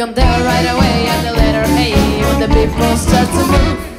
Come there right away and the letter A when the people start to move.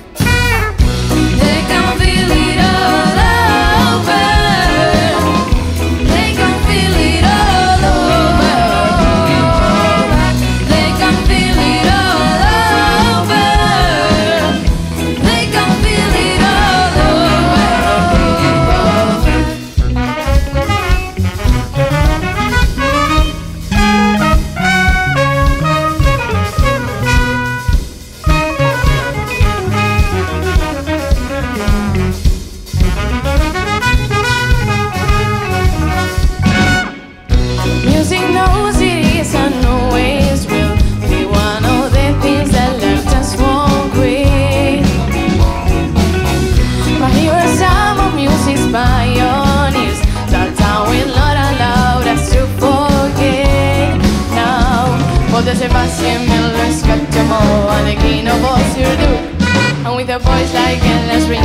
Georgia Sebastian Miller, Scott Jamo, and Aquino Boss do. And with a voice like endless ring.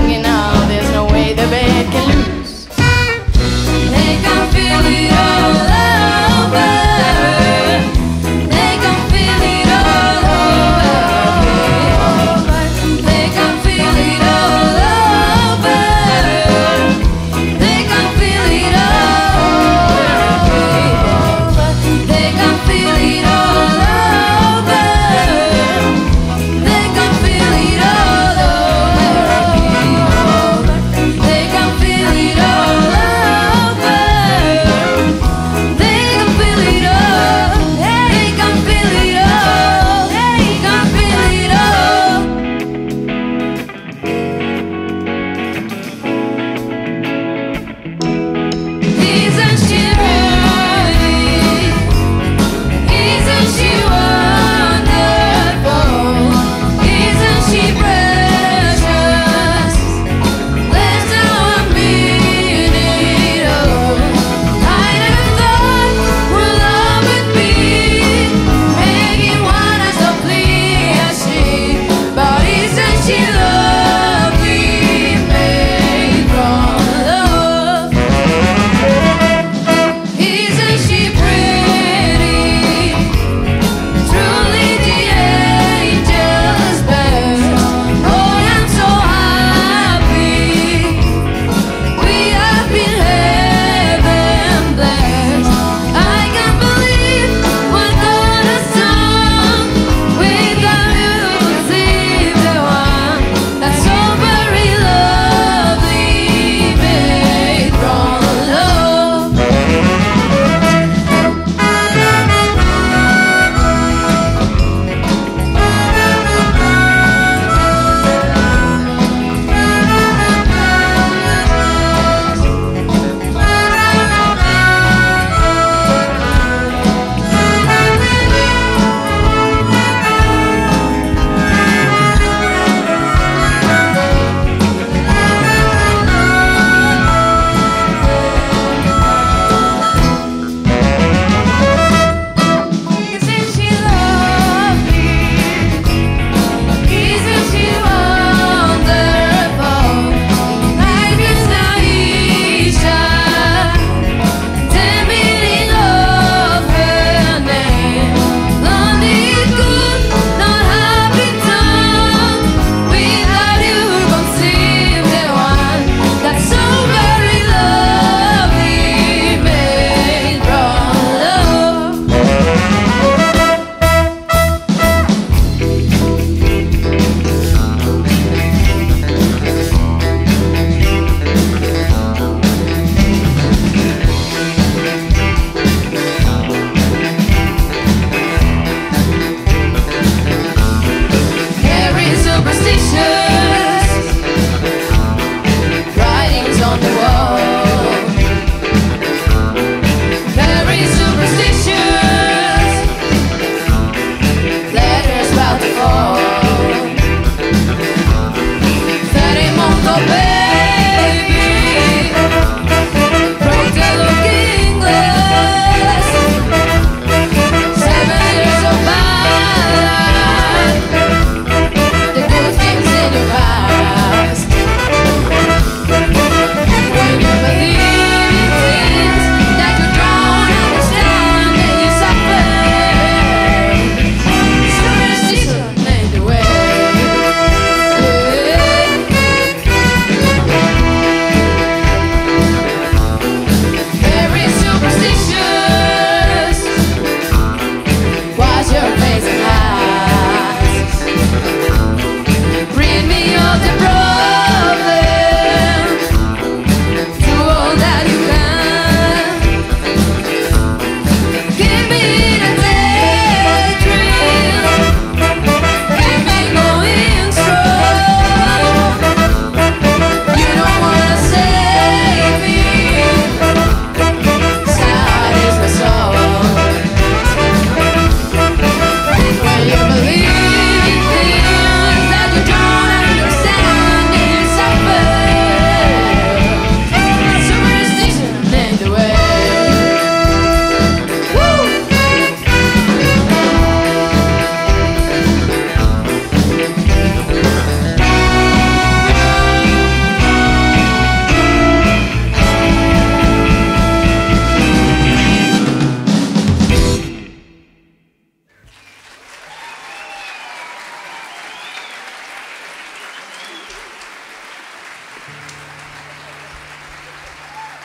I'll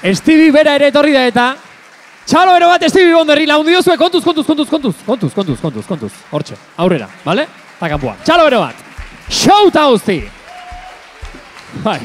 Stevie bera ere etorri da eta Txalo ero bat Stevie Wonderri lagundi dozue, kontuz, kontuz, kontuz, kontuz, kontuz, kontuz, kontuz, kontuz, hortxe, aurrera, bale? Takanpua. Txalo ero bat. Shout hausti! Bai.